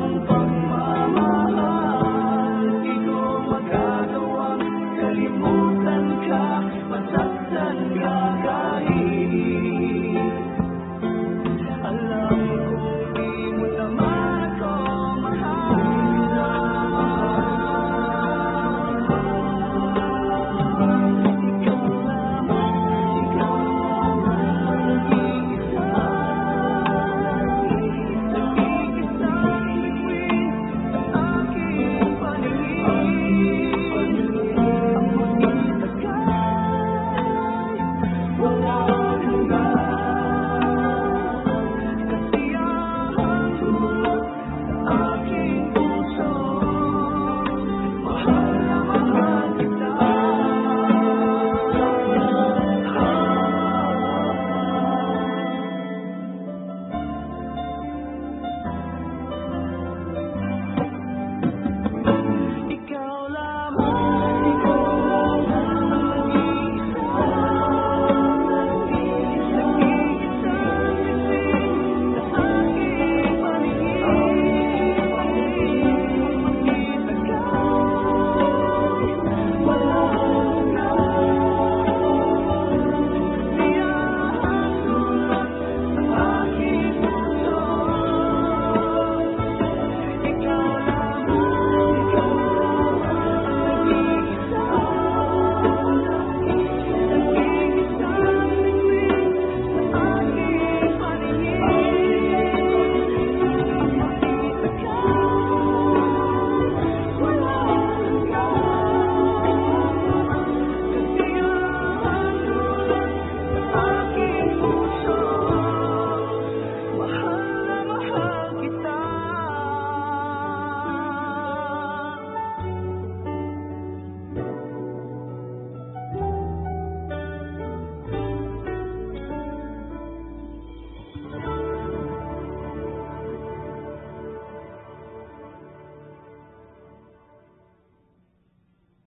long.